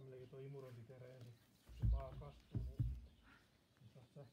milläkin tuo imurointi teree, niin kun se maa kastuu, niin niin saat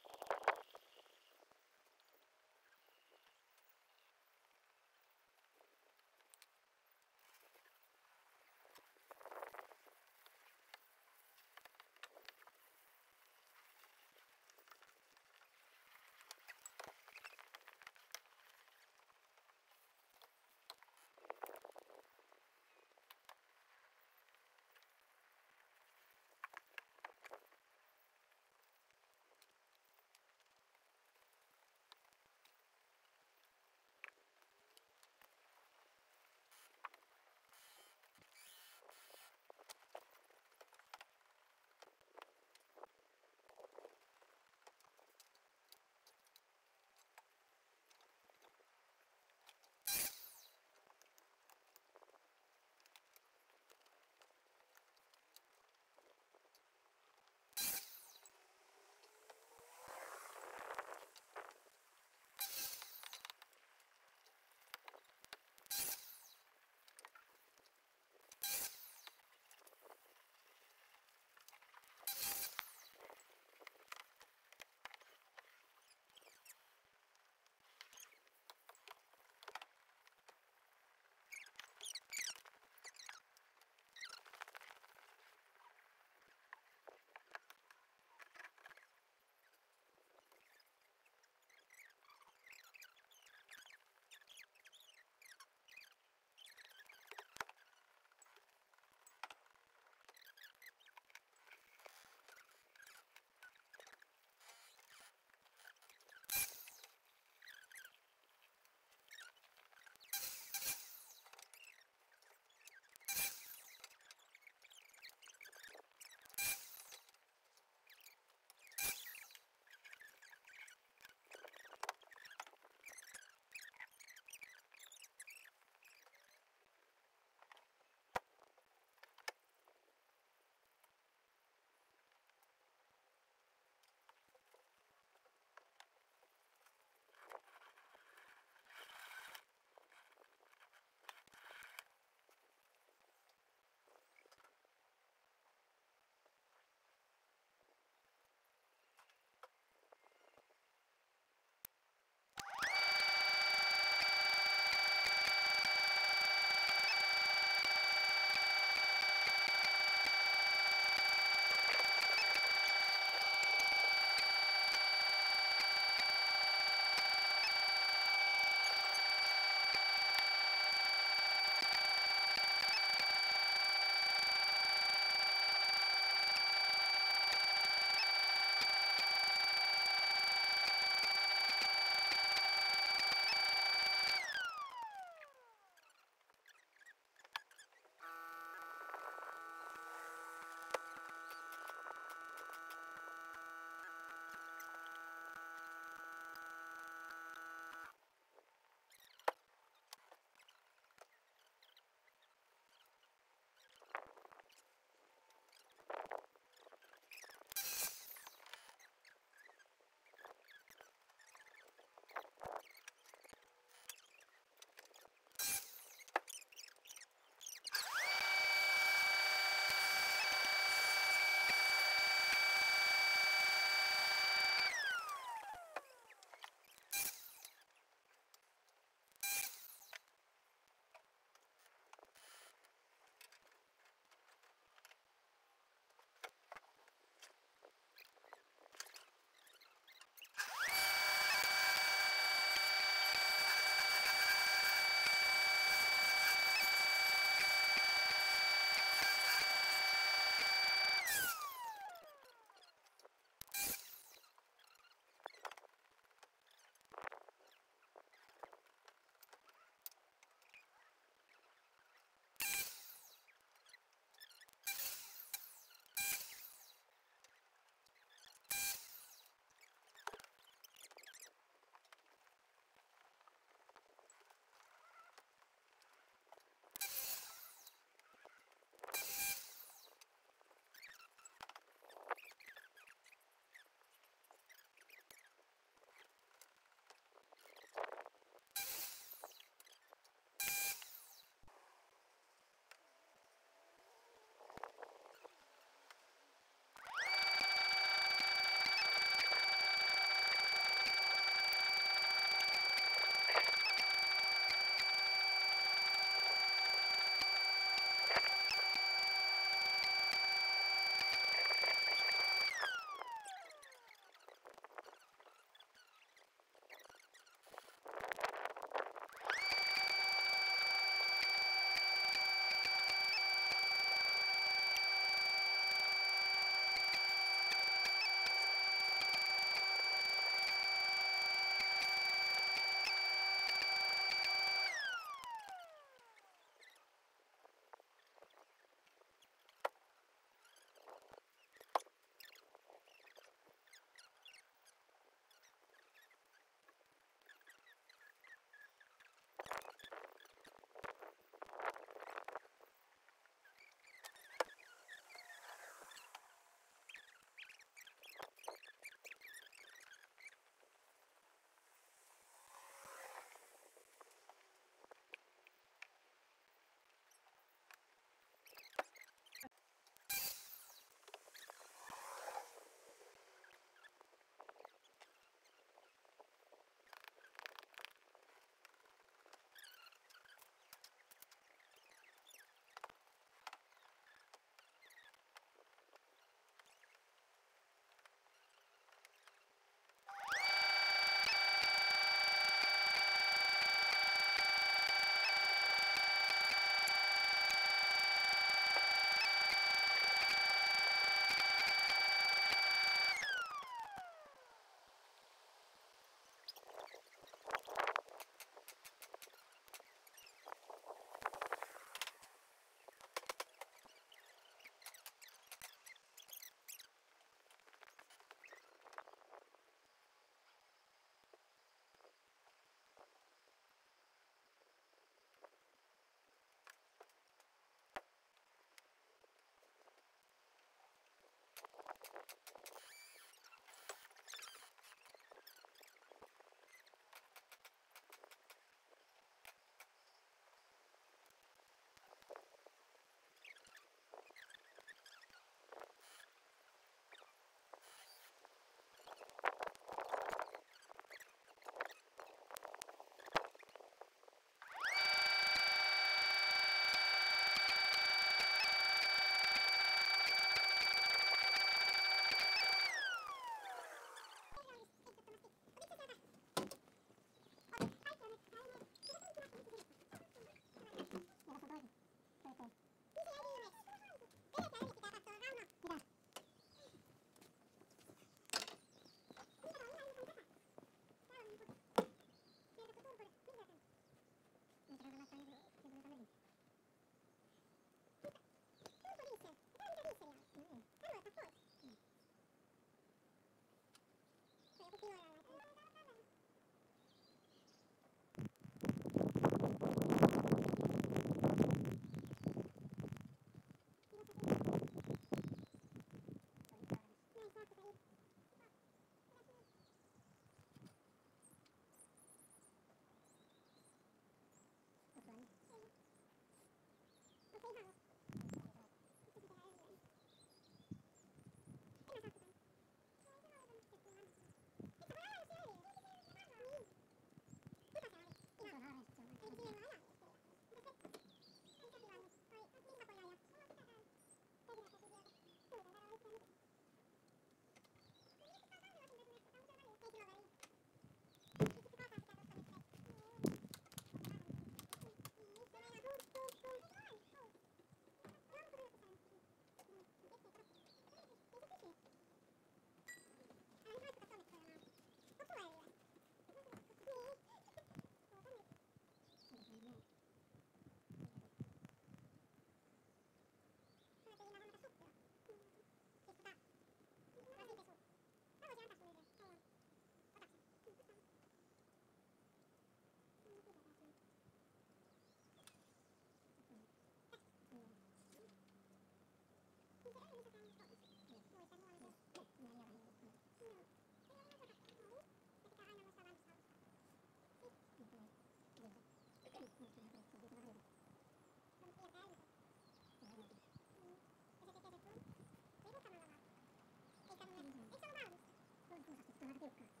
Okay.